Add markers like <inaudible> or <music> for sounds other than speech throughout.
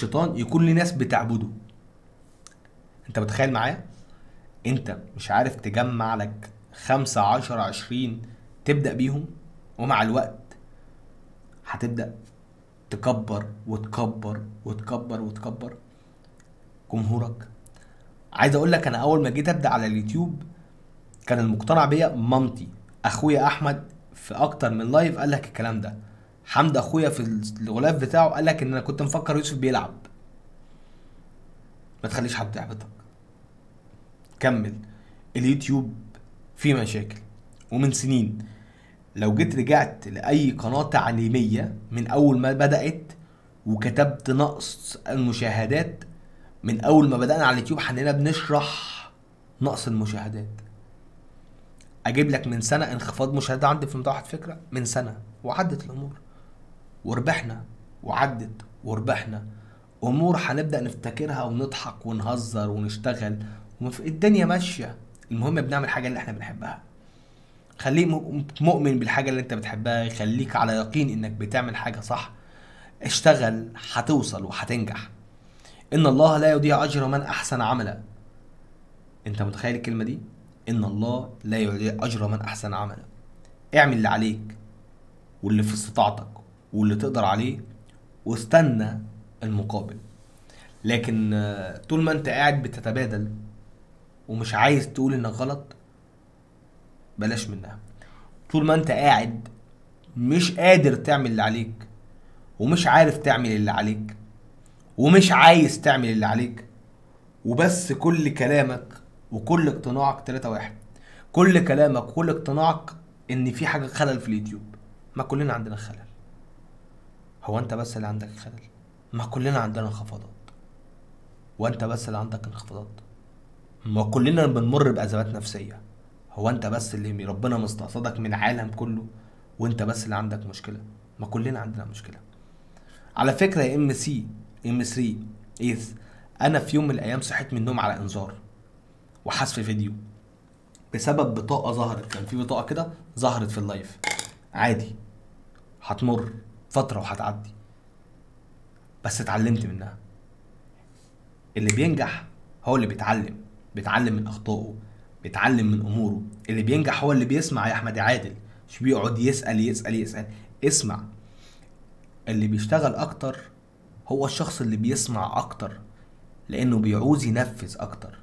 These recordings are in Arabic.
الشيطان يكون ليه ناس بتعبده. انت متخيل معايا؟ انت مش عارف تجمع لك خمسة عشر عشرين تبدأ بيهم ومع الوقت هتبدأ تكبر وتكبر وتكبر وتكبر جمهورك. عايز أقول لك أنا أول ما جيت أبدأ على اليوتيوب كان المقتنع بيا مامتي أخويا أحمد في أكتر من لايف قال لك الكلام ده. حمد أخويا في الغلاف بتاعه قال لك إن أنا كنت مفكر يوسف بيلعب. ما تخليش حد يحبطك. كمل. اليوتيوب فيه مشاكل ومن سنين. لو جيت رجعت لأي قناة تعليمية من أول ما بدأت وكتبت نقص المشاهدات من أول ما بدأنا على اليوتيوب حنينا بنشرح نقص المشاهدات. أجيب لك من سنة انخفاض مشاهدات عندي في متوحد فكرة؟ من سنة وعدت الأمور. وربحنا وعدت وربحنا. أمور هنبدأ نفتكرها ونضحك ونهزر ونشتغل. الدنيا ماشية. المهم بنعمل حاجة اللي إحنا بنحبها. خليك مؤمن بالحاجة اللي انت بتحبها. يخليك على يقين انك بتعمل حاجة صح. اشتغل هتوصل وهتنجح. إن الله لا يضيع أجر من أحسن عملا. انت متخيل الكلمة دي؟ إن الله لا يضيع أجر من أحسن عملا. اعمل اللي عليك واللي في استطاعتك. واللي تقدر عليه واستنى المقابل. لكن آه، طول ما انت قاعد بتتبادل ومش عايز تقول انك غلط بلاش منها. طول ما انت قاعد مش قادر تعمل اللي عليك ومش عارف تعمل اللي عليك ومش عايز تعمل اللي عليك وبس كل كلامك وكل اقتناعك تلاتة واحد. كل كلامك وكل اقتناعك إن في حاجة خلل في اليوتيوب. ما كلنا عندنا خلل. هو أنت بس اللي عندك خلل؟ ما كلنا عندنا انخفاضات. وانت بس اللي عندك انخفاضات؟ ما كلنا بنمر بأزمات نفسية. هو أنت بس اللي ربنا مستقصدك من العالم كله وأنت بس اللي عندك مشكلة. ما كلنا عندنا مشكلة. على فكرة يا إم سي إم 3 إيث أنا في يوم من الأيام صحيت من النوم على إنذار وحذف فيديو بسبب بطاقة ظهرت. كان في بطاقة كده ظهرت في ال live. عادي. هتمر. فترة وهتعدي. بس اتعلمت منها. اللي بينجح هو اللي بيتعلم بيتعلم من أخطائه بيتعلم من أموره. اللي بينجح هو اللي بيسمع يا أحمد عادل. مش بيقعد يسأل يسأل يسأل. اسمع. اللي بيشتغل أكتر هو الشخص اللي بيسمع أكتر لأنه بيعوز ينفذ أكتر.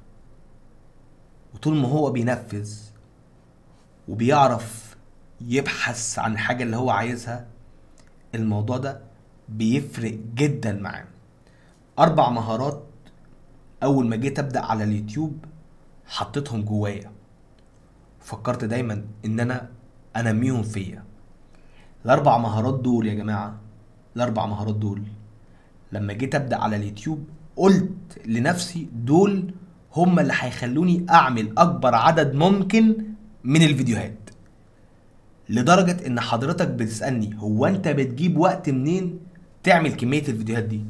وطول ما هو بينفذ وبيعرف يبحث عن الحاجة اللي هو عايزها الموضوع ده بيفرق جدا معاه أربع مهارات أول ما جيت أبدأ على اليوتيوب حطيتهم جوايا. فكرت دايما إن أنا أنميهم فيا. الأربع مهارات دول يا جماعة الأربع مهارات دول لما جيت أبدأ على اليوتيوب قلت لنفسي دول هم اللي هيخلوني أعمل أكبر عدد ممكن من الفيديوهات. لدرجة إن حضرتك بتسألني هو أنت بتجيب وقت منين تعمل كمية الفيديوهات دي؟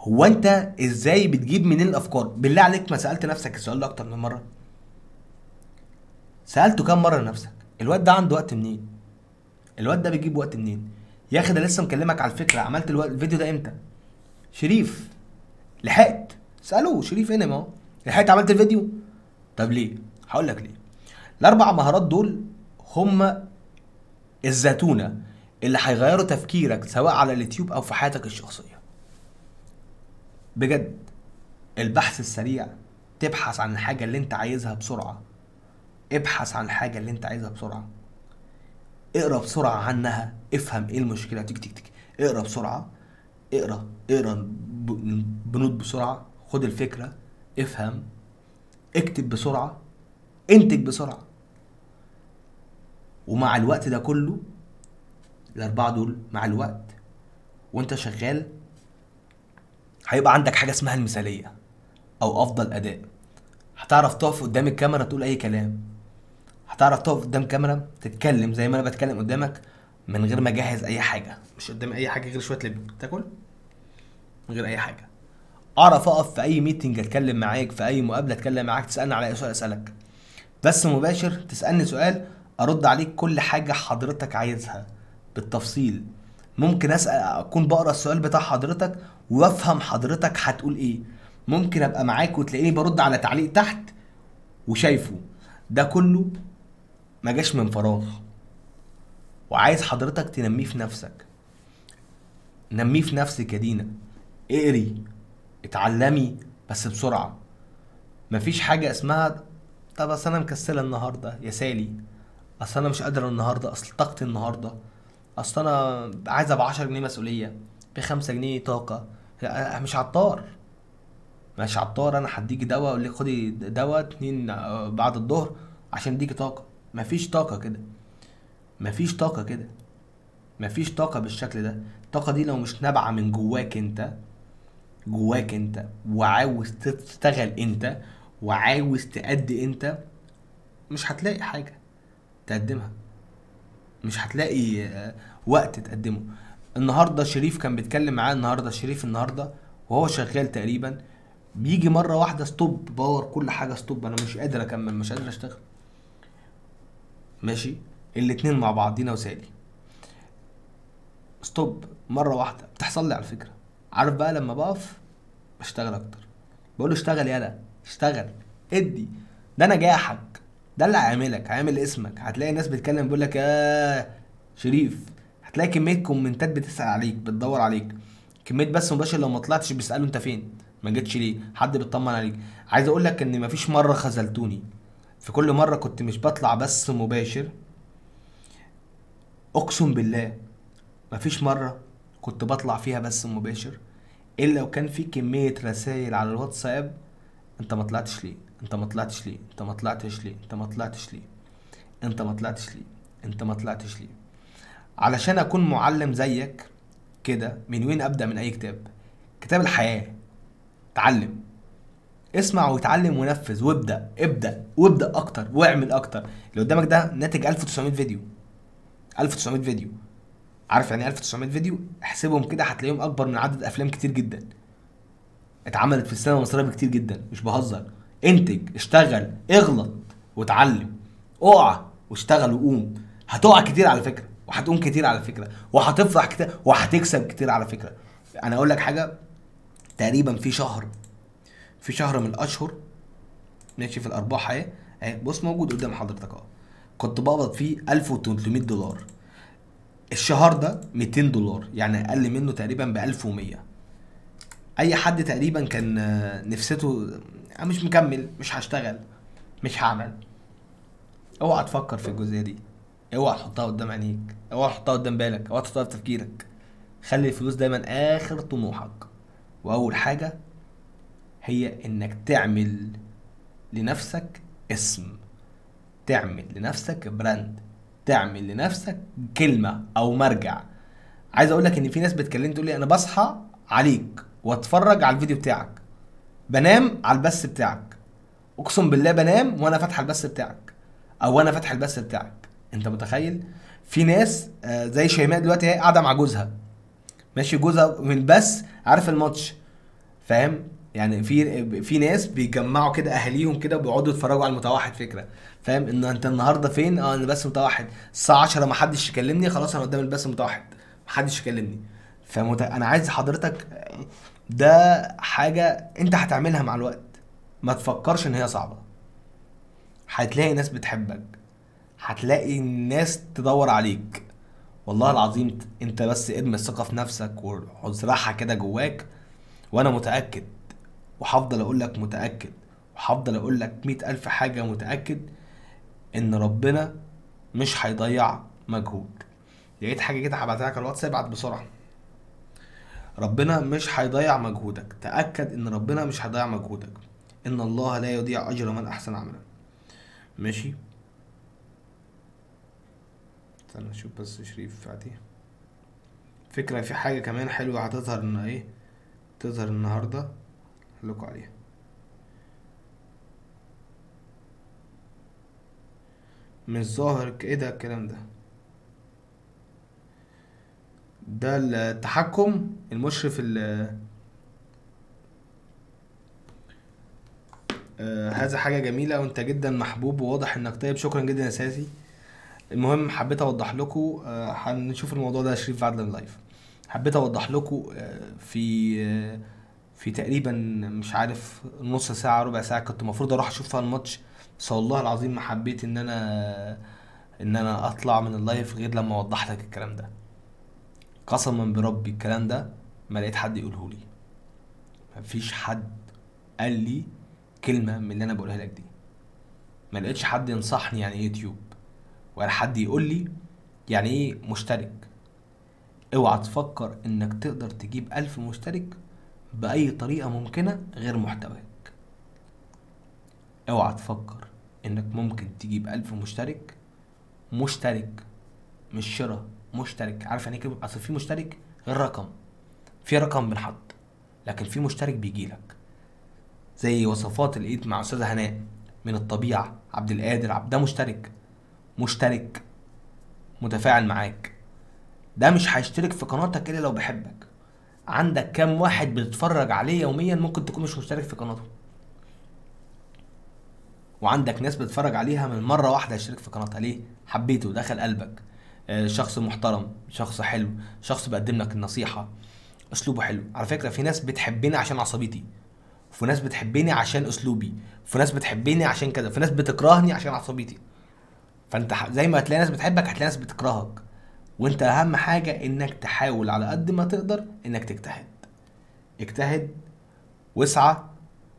هو أنت إزاي بتجيب منين الأفكار؟ بالله عليك ما سألت نفسك السؤال ده أكتر من مرة. سألته كام مرة لنفسك؟ الواد ده عنده وقت منين؟ الواد ده بيجيب وقت منين؟ يا أخي ده لسه مكلمك على الفكرة. عملت. الفيديو ده إمتى؟ شريف. لحقت. سألوه. شريف هنا ما هو لحقت عملت الفيديو؟ طب ليه؟ هقول لك ليه. الأربع مهارات دول هم الزتونة اللي هيغيروا تفكيرك سواء على اليوتيوب أو في حياتك الشخصية. بجد البحث السريع تبحث عن الحاجة اللي أنت عايزها بسرعة. ابحث عن الحاجة اللي أنت عايزها بسرعة. اقرأ بسرعة عنها افهم إيه المشكلة. تك تك تك. اقرأ بسرعة. اقرأ اقرأ بنود بسرعة. خد الفكرة افهم. اكتب بسرعة. انتج بسرعة. ومع الوقت ده كله الأربعة دول مع الوقت وأنت شغال هيبقى عندك حاجة اسمها المثالية أو أفضل أداء. هتعرف تقف قدام الكاميرا تقول أي كلام. هتعرف تقف قدام كاميرا تتكلم زي ما أنا بتكلم قدامك من غير ما أجهز أي حاجة. مش قدامي أي حاجة غير شوية لب تاكل؟ من غير أي حاجة. أعرف أقف في أي ميتنج أتكلم معاك في أي مقابلة أتكلم معاك تسألني على أي سؤال أسألك. بس مباشر تسألني سؤال أرد عليك كل حاجة حضرتك عايزها بالتفصيل. ممكن أسأل أكون بقرأ السؤال بتاع حضرتك وأفهم حضرتك هتقول إيه. ممكن أبقى معاك وتلاقيني برد على تعليق تحت وشايفه. ده كله ما جاش من فراغ. وعايز حضرتك تنميه في نفسك. نميه في نفسك يا دينا. اقري اتعلمي بس بسرعة. مفيش حاجة اسمها طب أنا مكسلة النهارده. يا سالي أصل أنا مش قادره النهارده أصل طاقتي النهارده. أصل أنا عايزه ب 10 جنيه مسؤولية ب 5 جنيه طاقة. لا، مش عطار. مش عطار أنا هديكي دواء أقول لك خدي دواء اتنين آه، بعد الظهر عشان اديكي طاقة. مفيش طاقة كده. مفيش طاقة كده. مفيش طاقة بالشكل ده. الطاقة دي لو مش نابعة من جواك أنت جواك أنت وعاوز تشتغل أنت وعاوز تأدي أنت مش هتلاقي حاجة. تقدمها. مش هتلاقي آه، وقت تقدمه. النهارده شريف كان بيتكلم معاه النهارده شريف النهارده وهو شغال تقريبا بيجي مرة واحدة stop power كل حاجة stop أنا مش قادر أكمل مش قادر أشتغل. ماشي؟ الاتنين مع بعضينا وسالي. stop مرة واحدة. بتحصل لي على فكرة. عارف بقى لما بقف؟ بشتغل أكتر. بقول له اشتغل يالا اشتغل ادي. ده نجاحك. ده اللي هيعملك هيعمل اسمك. هتلاقي ناس بتتكلم بيقول لك يا شريف هتلاقي كمية كومنتات بتسأل عليك بتدور عليك. كمية بس مباشر لو ما طلعتش بيسألوا انت فين؟ ما جيتش ليه؟ حد بيطمن عليك. عايز أقول لك ان مفيش مرة خذلتوني. في كل مرة كنت مش بطلع بس مباشر. اقسم بالله مفيش مرة كنت بطلع فيها بس مباشر. إلا وكان في كمية رسائل على الواتساب انت ما طلعتش ليه؟ انت ما طلعتش ليه؟ انت ما طلعتش ليه؟ انت ما طلعتش ليه؟ انت ما طلعتش ليه؟ انت ما طلعتش ليه؟ علشان اكون معلم زيك كده من وين ابدأ؟ من اي كتاب؟ كتاب الحياة. اتعلم. اسمع واتعلم ونفذ وابدأ. ابدأ. وابدأ أكتر. واعمل أكتر. اللي قدامك ده ناتج 1900 فيديو. 1900 فيديو. عارف يعني إيه 1900 فيديو؟ احسبهم كده هتلاقيهم أكبر من عدد أفلام كتير جدا. اتعملت في السينما المصرية بكتير جدا. مش بهزر. انتج اشتغل اغلط واتعلم. اقع واشتغل وقوم. هتقع كتير على فكرة وهتقوم كتير على فكرة وهتفرح كتير وهتكسب كتير على فكرة. أنا أقول لك حاجة تقريبا في شهر في شهر من الأشهر ماشي في الأرباح أهي أهي بص موجود قدام حضرتك أهو. كنت بقبض فيه 1300 دولار. الشهر ده 200 دولار يعني أقل منه تقريبا ب 1100 أي حد تقريبا كان نفسته أنا مش مكمل مش هشتغل مش هعمل. أوعى تفكر في الجزئية دي. أوعى تحطها قدام عينيك. أوعى تحطها قدام بالك. أوعى تحطها في تفكيرك. خلي الفلوس دايما آخر طموحك. وأول حاجة هي إنك تعمل لنفسك اسم. تعمل لنفسك براند. تعمل لنفسك كلمة أو مرجع. عايز أقول لك إن في ناس بتكلمني تقول لي أنا بصحى عليك وأتفرج على الفيديو بتاعك. بنام على البث بتاعك. اقسم بالله بنام وأنا فاتح البث بتاعك. أو أنا فاتح البث بتاعك. انت متخيل؟ في ناس آه، زي شيماء دلوقتي هي قاعدة مع جوزها. ماشي جوزها من البث عارف الماتش. فاهم؟ يعني في في ناس بيجمعوا كده اهاليهم كده وبيقعدوا يتفرجوا على المتوحد فكرة. فاهم؟ ان انت النهارده فين؟ آه أنا بس متوحد. الساعة 10 ما حدش يكلمني خلاص أنا قدام البث متوحد. ما حدش يكلمني. فمت... أنا عايز حضرتك ده حاجة انت هتعملها مع الوقت. ما تفكرش ان هي صعبة. هتلاقي ناس بتحبك. هتلاقي ناس تدور عليك. والله العظيم انت بس ارمي الثقة في نفسك وازرعها كده جواك وأنا متأكد وهفضل أقول لك متأكد وهفضل أقول لك مئة ألف حاجة متأكد ان ربنا مش هيضيع مجهود. لقيت حاجة كده هبعتها لك على الواتس ابعت بسرعة. ربنا مش هيضيع مجهودك. تأكد إن ربنا مش هيضيع مجهودك. إن الله لا يضيع أجر من أحسن عملا. ماشي؟ استنى أشوف بس شريف فاتي فكرة في حاجة كمان حلوة هتظهر إن إيه؟ تظهر النهاردة. لكم عليها. مش ظاهر إيه ده الكلام ده؟ ده التحكم المشرف ال آه، هذا حاجة جميلة وانت جدا محبوب وواضح انك طيب. شكرا جدا يا ساسي. المهم حبيت أوضح لكم آه، هنشوف الموضوع ده شريف بعد اللايف. حبيت أوضح لكم آه، في آه، في تقريبا مش عارف نص ساعة ربع ساعة كنت المفروض أروح أشوف فيها الماتش. بس والله العظيم ما حبيت إن أنا إن أنا أطلع من ال live غير لما اوضح لك الكلام ده. قسما بربي الكلام ده ما لقيت حد يقوله لي. مفيش حد قال لي كلمة من اللي أنا بقولها لك دي. ما لقيتش حد ينصحني يعني إيه يوتيوب ولا حد يقول لي يعني إيه مشترك. اوعى تفكر إنك تقدر تجيب ألف مشترك بأي طريقة ممكنة غير محتواك. اوعى تفكر إنك ممكن تجيب ألف مشترك مشترك مش شراء مشترك. عارف يعني إيه أصل في مشترك غير رقم. في رقم بنحط لكن في مشترك بيجيلك زي وصفات لقيت مع أستاذة هناء. من الطبيعة. عبد القادر. عبد ده مشترك. مشترك. متفاعل معاك. ده مش هيشترك في قناتك إلا لو بيحبك. عندك كام واحد بتتفرج عليه يوميا ممكن تكون مش مشترك في قناته وعندك ناس بتتفرج عليها من مرة واحدة يشترك في قناتها. ليه؟ حبيته. دخل قلبك. شخص محترم شخص حلو شخص بيقدم لك النصيحة أسلوبه حلو. على فكرة في ناس بتحبني عشان عصبيتي وفي ناس بتحبني عشان أسلوبي وفي ناس بتحبني عشان كذا في ناس بتكرهني عشان عصبيتي. فأنت زي ما هتلاقي ناس بتحبك هتلاقي ناس بتكرهك. وأنت أهم حاجة إنك تحاول على قد ما تقدر إنك تجتهد. اجتهد واسعى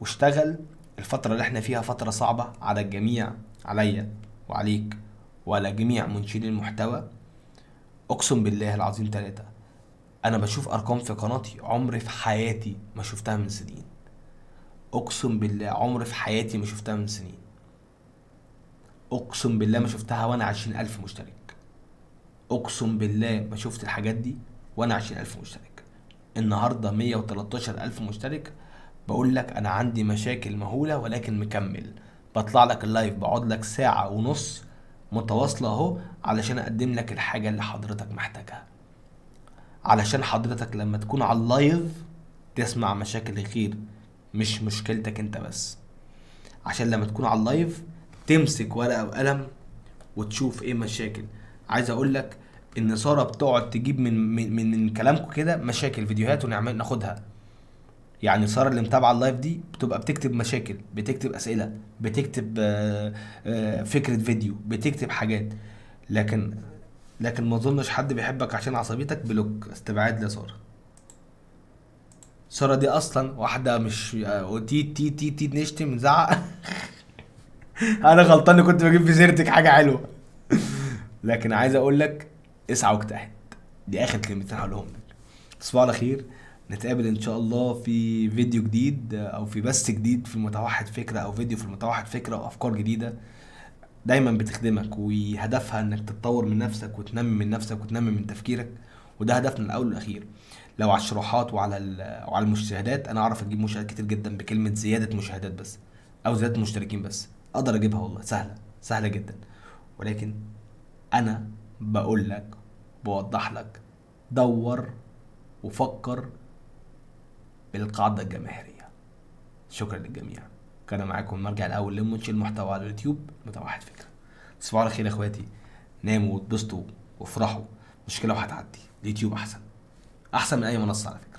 واشتغل الفترة اللي إحنا فيها فترة صعبة على الجميع عليا وعليك. وعلى جميع منشئي المحتوى. أقسم بالله العظيم ثلاثة أنا بشوف أرقام في قناتي عمري في حياتي ما شفتها من سنين. أقسم بالله عمري في حياتي ما شفتها من سنين. أقسم بالله ما شفتها وأنا عشرين ألف مشترك. أقسم بالله ما شفت الحاجات دي وأنا عشرين ألف مشترك. النهارده 113 ألف مشترك. بقول لك أنا عندي مشاكل مهولة ولكن مكمل. بطلع لك ال live بقعد لك ساعة ونص متواصلة أهو علشان أقدم لك الحاجة اللي حضرتك محتاجها. علشان حضرتك لما تكون على ال live تسمع مشاكل الغير مش مشكلتك أنت بس. عشان لما تكون على ال live تمسك ورقة وقلم وتشوف إيه مشاكل عايز أقول لك إن سارة بتقعد تجيب من من, من كلامكم كده مشاكل فيديوهات ونعمل ناخدها. يعني سارة اللي متابعة ال live دي بتبقى بتكتب مشاكل بتكتب أسئلة بتكتب آه، آه، فكرة فيديو بتكتب حاجات. لكن لكن ما أظنش حد بيحبك عشان عصبيتك block. استبعاد لساره سارة. دي أصلا واحدة مش آه، تي تي تي تي نشتم نزعق <laughs> أنا غلطان كنت بجيب في سيرتك حاجة حلوة. لكن عايز أقول لك اسعى واجتهد. دي آخر كلمتين هقولهم لك. تصبحوا على خير. نتقابل إن شاء الله في فيديو جديد أو في بث جديد في المتوحد فكرة أو فيديو في المتوحد فكرة وافكار جديدة. دايما بتخدمك وهدفها إنك تتطور من نفسك وتنمي من نفسك وتنمي من تفكيرك. وده هدفنا الأول والأخير. لو على الشروحات وعلى وعلى المشاهدات أنا أعرف أجيب مشاهدات كتير جدا بكلمة زيادة مشاهدات بس أو زيادة مشتركين بس. أقدر أجيبها والله سهلة سهلة جدا. ولكن أنا بقول لك بوضح لك دور وفكر بالقاعدة الجماهيرية. شكرا للجميع. كان معاكم المرجع الأول لمنشئ المحتوى على اليوتيوب. متوحد فكره تصبحوا على خير يا إخواتي. ناموا واتبسطوا وافرحوا. مشكلة وهتعدي. اليوتيوب أحسن. أحسن من أي منصة على فكرة.